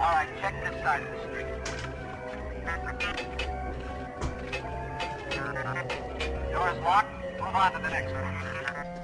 All right, check this side of the street. Door's locked. Move on to the next one.